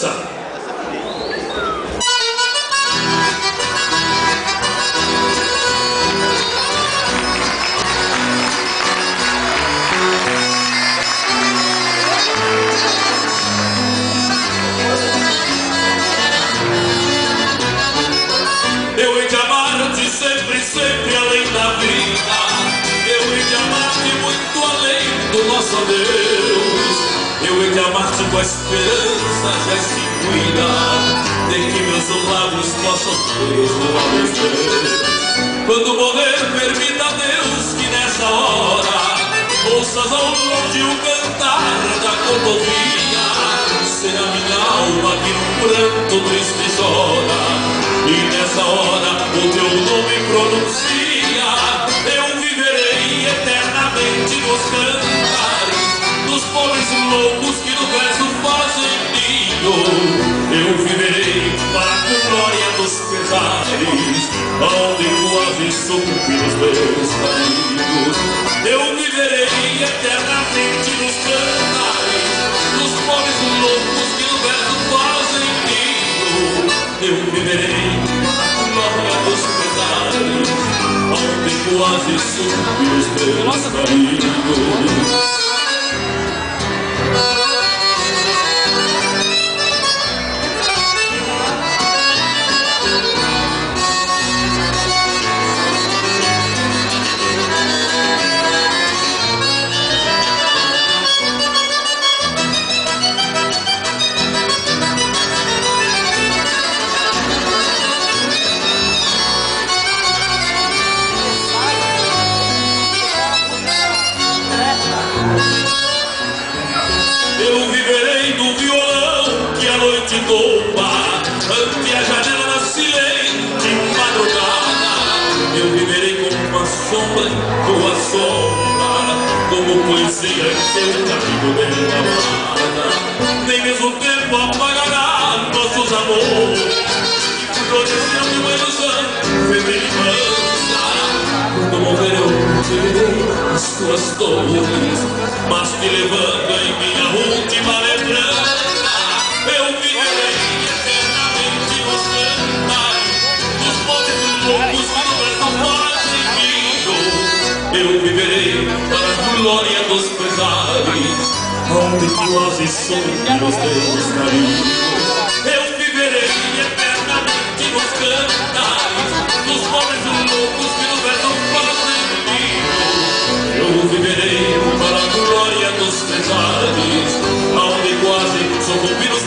Eu hei de amar-te sempre, sempre além da vida. Eu hei de amar-te muito além do nosso adeus. Eu hei de amar-te com a esperança já cuida de que meus lábios possam desvanecer. Quando morrer, permita a Deus que nessa hora ouças ao longe o cantar da cordovia. Será minha alma que num pranto triste chora e nessa hora o teu nome pronuncia. Pobres loucos que no verso fazem ninho. Eu viverei para a glória dos pesares, onde quase subi os meus caminhos. Eu viverei eternamente nos cantares dos pobres loucos que no verso fazem ninho. Eu viverei na glória dos pesares, onde quase subi os meus caminhos. Eu Ante a janela na silente madrugada Eu viverei como uma sombra tua sombra Como poesia em teu caminho amada Nem mesmo tempo apagará nossos amores. E florescerão de uma e mansa Quando morrer eu viverei as tuas dores. Mas te levando Eu viverei para a glória dos pesares Onde quase soube os teus carinhos Eu viverei eternamente nos cantares Dos pobres loucos que no verso fazem Eu viverei para a glória dos pesares Aonde quase nos teus carinhos